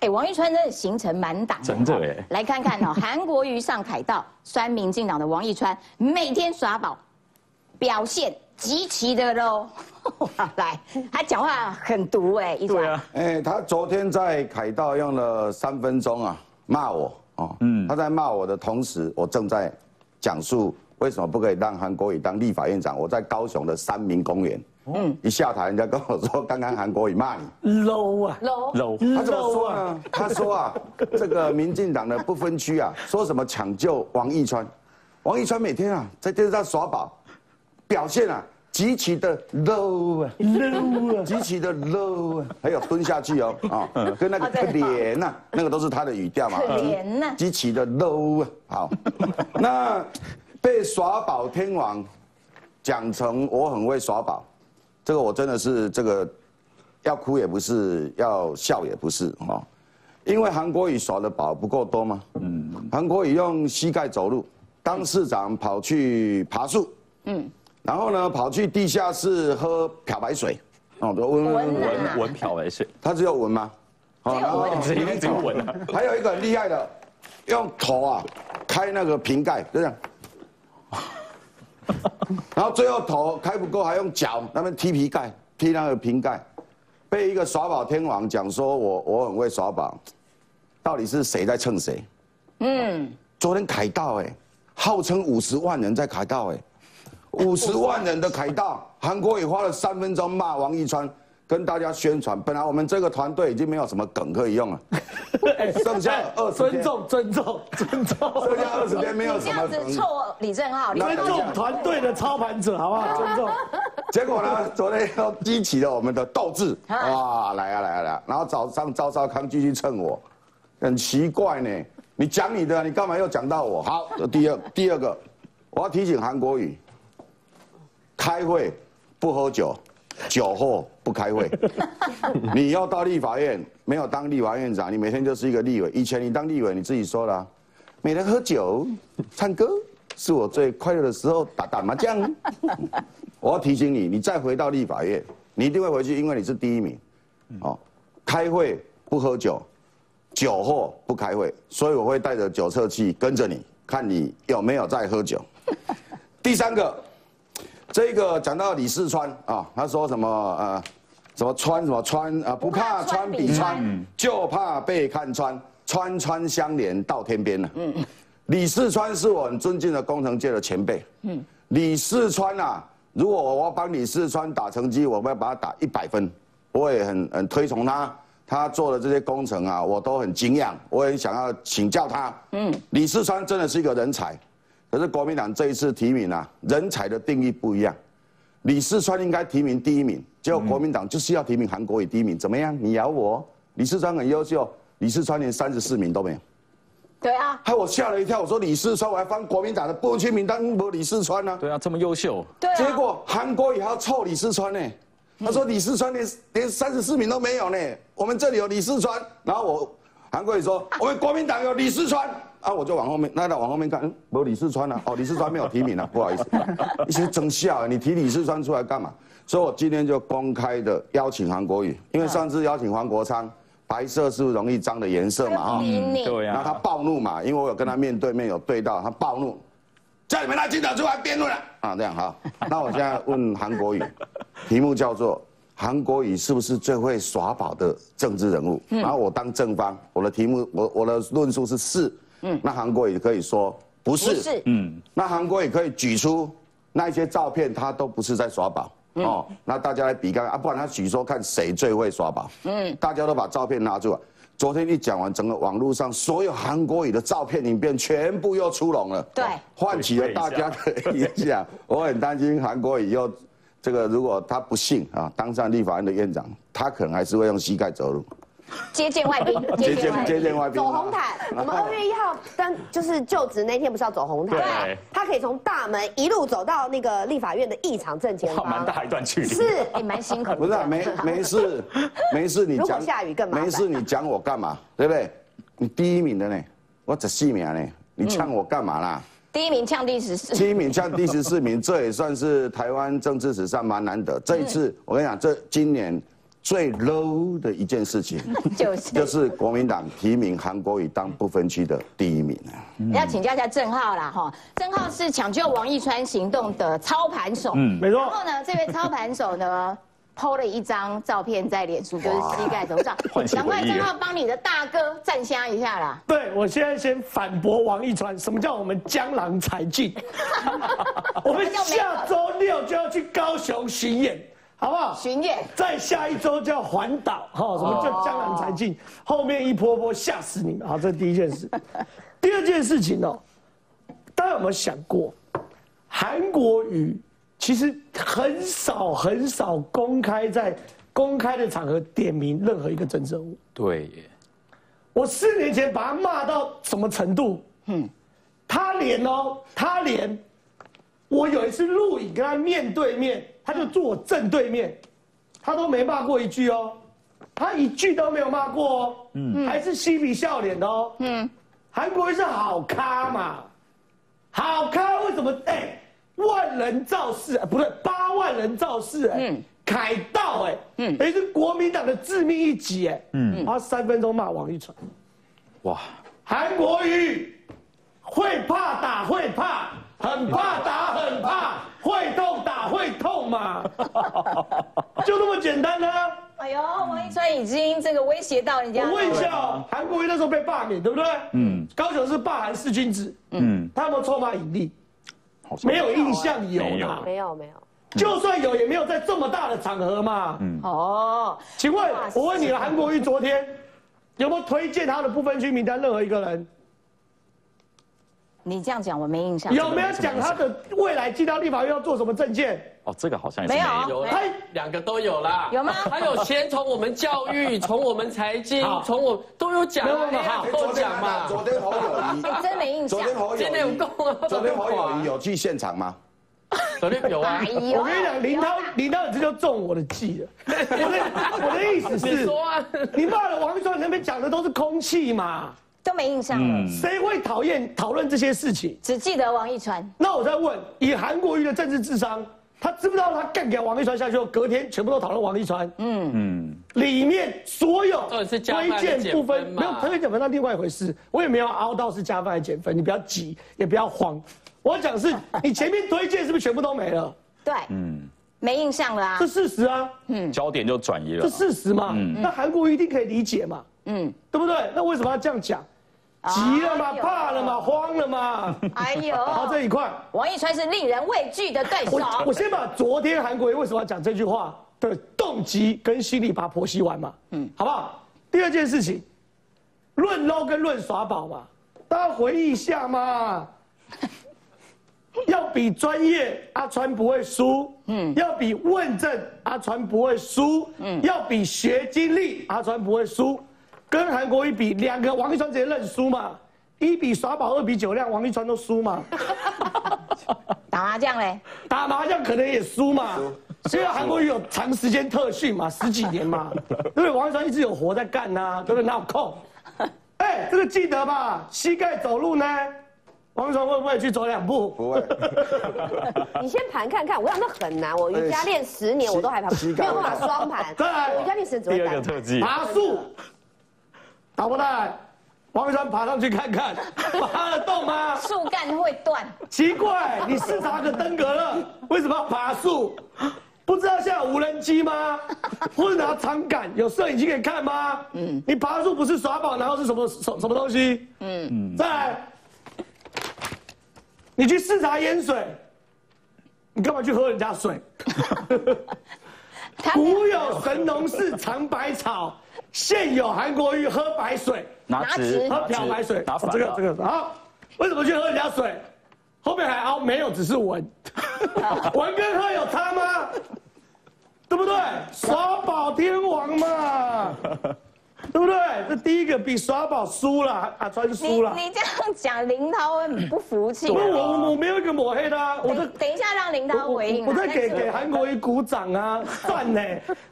哎，王一川真的行程满档，真的哎。来看看哦，韩国瑜上凯道，酸民进党的王一川每天耍宝，表现极其的 low。来，他讲话很毒哎，一对啊，哎，他昨天在凯道用了三分钟啊骂我哦，嗯，他在骂我的同时，我正在讲述为什么不可以让韩国瑜当立法院长。我在高雄的三民公园。嗯，一下台，人家跟我说，刚刚韩国瑜骂你。low 啊，low low，他怎么说呢？他说啊，这个民进党的不分区啊，说什么抢救王义川，王义川每天啊在电视上耍宝，表现啊极其的 low 啊，low 啊，极其的 low 啊，还有蹲下去哦，啊，跟那个脸呐，那个都是他的语调嘛，脸呐，极其的 low 啊，好，那被耍宝天王讲成我很会耍宝。这个我真的是这个，要哭也不是，要笑也不是哦，因为韩国瑜耍的宝不够多吗？嗯，韩国瑜用膝盖走路，当市长跑去爬树，嗯，然后呢跑去地下室喝漂白水，哦，闻闻闻漂白水，他只有闻吗？哦，然后，只有只有闻啊。还有一个很厉害的，用头啊开那个瓶盖，就这样。然后最后头开不够，还用脚那边踢皮盖，踢那个瓶盖，被一个耍宝天王讲说我我很会耍宝，到底是谁在蹭谁？嗯，昨天凯道哎，号称五十万人在凯道哎，五十万人的凯道，韩国也花了三分钟骂王一川。跟大家宣传，本来我们这个团队已经没有什么梗可以用了，剩下二十天，尊重尊重尊重，剩下二十天没有什么梗。凑李正浩，尊重团队的操盘者，好不好？尊重。结果呢，昨天又激起了我们的斗志，哇，来啊来啊来啊！然后早上赵少康继续蹭我，很奇怪呢，你讲你的，你干嘛又讲到我？好，第二第二个，我要提醒韩国语，开会不喝酒。酒后不开会，你要到立法院没有当立法院长，你每天就是一个立委。以前你当立委，你自己说了，每天喝酒、唱歌，是我最快乐的时候。打打麻将，我要提醒你，你再回到立法院，你一定会回去，因为你是第一名。哦，开会不喝酒，酒后不开会，所以我会带着酒测器跟着你，看你有没有在喝酒。第三个。这个讲到李四川啊，他说什么呃，什么穿什么穿啊，不怕穿比穿，就怕被看穿，穿穿相连到天边了。嗯，李四川是我很尊敬的工程界的前辈。嗯，李四川啊，如果我要帮李四川打成绩，我要把他打一百分，我也很很推崇他，他做的这些工程啊，我都很敬仰，我也想要请教他。嗯，李四川真的是一个人才。可是国民党这一次提名啊，人才的定义不一样。李世川应该提名第一名，结果国民党就是要提名韩国瑜第一名，怎么样？你咬我？李世川很优秀，李世川连三十四名都没有。对啊，害我吓了一跳。我说李世川，我还翻国民党的不分区名单，不李世川呢。对啊，这么优秀。对啊。结果韩国瑜还要凑李世川呢。他说李世川连连三十四名都没有呢。我们这里有李世川，然后我韩国瑜说，我们国民党有李世川。啊，我就往后面，那到往后面看，嗯，有李世川啊，哦，李世川没有提名啊，不好意思，一些真笑，你提李世川出来干嘛？所以我今天就公开的邀请韩国瑜，因为上次邀请黄国昌，白色是不是容易脏的颜色嘛？啊，对呀，然后他暴怒嘛，因为我有跟他面对面有对到，他暴怒，叫你们来记者出来辩论了啊，这样好，那我现在问韩国瑜，题目叫做。韩国瑜是不是最会耍宝的政治人物？然后我当正方，我的题目，我我的论述是是。嗯，那韩国也可以说不是。不是。嗯，那韩国也可以举出那一些照片，他都不是在耍宝。哦，那大家来比看啊，不然他举说看谁最会耍宝。嗯，大家都把照片拿出来。昨天一讲完，整个网络上所有韩国语的照片、影片全部又出笼了。对，唤起了大家的影响。我很担心韩国瑜又。这个如果他不幸啊当上立法院的院长，他可能还是会用膝盖走路，接见外宾，接见接见外宾，走红毯。我们二月一号当就是就职那天不是要走红毯？对，他可以从大门一路走到那个立法院的议场正前方，蛮大一段距离，是也蛮辛苦。不是没没事 没事，你讲下雨更没事，你讲我干嘛？对不对？你第一名的呢，我只四名呢，你呛我干嘛啦？第一名呛第十四，第一名呛第十四名，这也算是台湾政治史上蛮难得。这一次，我跟你讲，这今年最 low 的一件事情，就是。就是国民党提名韩国瑜当不分区的第一名啊。要请教一下郑浩啦，哈，郑浩是抢救王一川行动的操盘手，嗯，没错。然后呢，这位操盘手呢，PO 了一张照片在脸书，就是膝盖头上。赶快郑浩帮你的大哥站香一下啦。对，我现在先反驳王一川，什么叫我们江郎才尽？我们下周六就要去高雄巡演，好不好？巡演再下一周就要环岛，哈，什么叫江南才尽？后面一波波吓死你们，好，这是第一件事。第二件事情哦，大家有没有想过，韩国瑜其实很少很少公开在公开的场合点名任何一个政治人物。对耶，我四年前把他骂到什么程度？嗯，他连哦，他连我有一次录影跟他面对面，他就坐我正对面，他都没骂过一句哦，他一句都没有骂过哦，嗯，还是嬉皮笑脸的哦，嗯，韩国瑜是好咖嘛，好咖为什么？哎，万人造势，哎不对，八万人造势，哎，凯道，哎，嗯，也是国民党的致命一击，哎，嗯，他三分钟骂王一川。哇，韩国瑜会怕打会怕，很怕打很怕，会痛打会痛嘛，就那么简单啊！哎呦，王一川已经这个威胁到人家。我问一下哦，韩国瑜那时候被罢免，对不对？嗯。高雄是罢韩四君子，嗯，他有没有臭骂尹力？没有印象有没有啦，没有没有，就算有，也没有在这么大的场合嘛。嗯。哦，请问，我问你了，韩国瑜昨天有没有推荐他的不分区名单任何一个人？你这样讲我没印象。有没有讲他的未来进到立法院要做什么证件？哦，这个好像也是没有有啦他，两个都有啦。有吗他有先从我们教育，从我们财经好，从我都有讲啊，没有没有好都讲嘛。昨天侯友谊，哎，真没印象昨。天侯友谊，今天有够啊昨天侯友谊有去现场吗？昨天有啊哎，呦我跟你讲，林涛，林涛，你这就中我的计了。我的我的意思是，你骂了王一川那边讲的都是空气嘛，都没印象了，谁会讨厌讨论这些事情？只记得王一川。那我再问，以韩国瑜的政治智商，他知不知道他干掉王一川下去后，隔天全部都讨论王一川？嗯嗯，里面所有推荐部分没有推荐减分，那另外一回事。我也没有凹到是加分还是减分，你不要急，也不要慌。我要讲是，你前面推荐是不是全部都没了？对，嗯，没印象了啊这。事实啊，嗯焦点就转移了这。事实嘛。嗯那韩国瑜一定可以理解嘛，嗯，对不对？那为什么要这样讲？急了嘛，哎呦怕了吗，慌了吗。哎呦，好，这一块。王一川是令人畏惧的对手我。我先把昨天韩国瑜为什么要讲这句话的动机跟心理把它剖析完嘛，嗯，好不好？第二件事情，论 low 跟论耍宝嘛，大家回忆一下嘛。要比专业，阿川不会输。嗯，要比问政，阿川不会输。嗯，要比学经历，阿川不会输。跟韩国一比，两个王一川直接认输嘛。一比耍宝，二比酒量，王一川都输嘛。打麻将嘞，打麻将可能也输嘛，因为韩国瑜有长时间特训嘛，十几年嘛，对 不对？王一川一直有活在干呐、对不对？哪有空？哎，这个记得吧？膝盖走路呢，王一川会不会去走两步？不会，你先盘看看，我想那很难，我瑜伽练十年我都还盘，膝盖没有办法双盘，再来我瑜伽练十年只第二会单盘。个特技，爬树，打不烂？王一川爬上去看看，爬得动吗？树干会断。奇怪，你视察个登革热，为什么要爬树？不知道现在有无人机吗？或者拿长杆，有摄影机可以看吗？嗯，你爬树不是耍宝，然后是什么什什么东西？嗯嗯，再来，你去视察淹水，你干嘛去喝人家水？古有神农氏尝百草，现有韩国瑜喝白水。拿拿纸纸喝漂白水，拿反哦这个这。个好，为什么去喝人家水？后面还凹没有，只是闻，闻跟喝有差吗？对不对？耍宝天王嘛，对不对？这第一个比耍宝输了，阿川你输了。你这样讲，林涛会很不服气。不是我我我没有一个抹黑的啊，我等这等一下让林涛我回应啊。我在给给韩国瑜鼓掌啊，赞呢，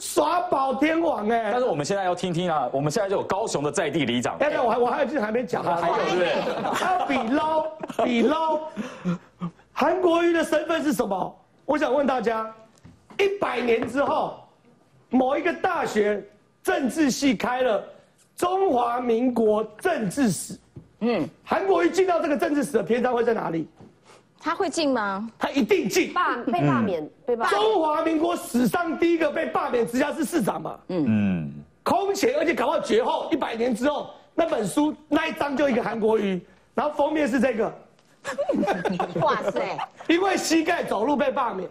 耍宝天王哎但。是我们现在要听听啊，我们现在就有高雄的在地里长，哎我还我还有句还没讲啊，还有对不对？他要比捞比捞，韩国瑜的身份是什么？我想问大家，一百年之后，某一个大学政治系开了中华民国政治史，嗯，韩国瑜进到这个政治史的篇章会在哪里？他会进吗？他一定进。罢被罢免，被罢。中华民国史上第一个被罢免直辖市市长嘛，嗯，空前，而且搞到绝后，一百年之后，那本书那一章就一个韩国瑜，然后封面是这个，哇塞，因为膝盖走路被罢免。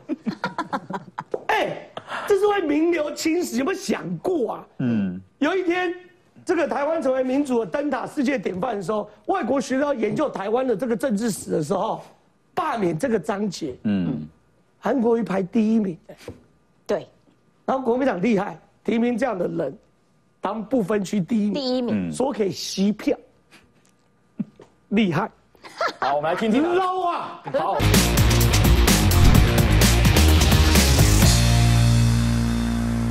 哎，这是会名留青史，有没有想过啊？嗯，有一天，这个台湾成为民主的灯塔、世界典范的时候，外国学到研究台湾的这个政治史的时候，罢免这个章节，嗯，韩国瑜排第一名，哎对，然后国民党厉害，提名这样的人当不分区第一名，第一名，说可以吸票，厉害，好，我们来听听啊。low 啊！好。